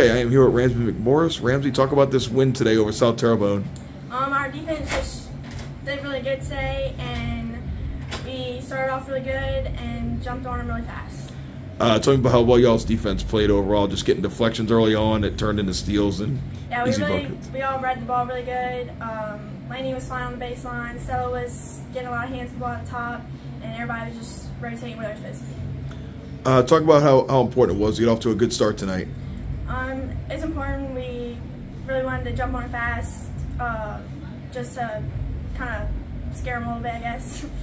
Okay, I am here with Ramsie McMorris. Ramsie, talk about this win today over South Terrebonne. Um, our defense just did really good today, and we started off really good and jumped on them really fast. Uh, tell me about how well y'all's defense played overall. Just getting deflections early on, it turned into steals and Yeah, we easy really buckets. we all read the ball really good. Um, Laney was fine on the baseline. Stella was getting a lot of hands to the ball at the top, and everybody was just rotating where they're supposed to be. Uh, talk about how, how important it was to get off to a good start tonight. Um, it's important. We really wanted to jump on fast, uh, just to kind of scare them a little bit, I guess.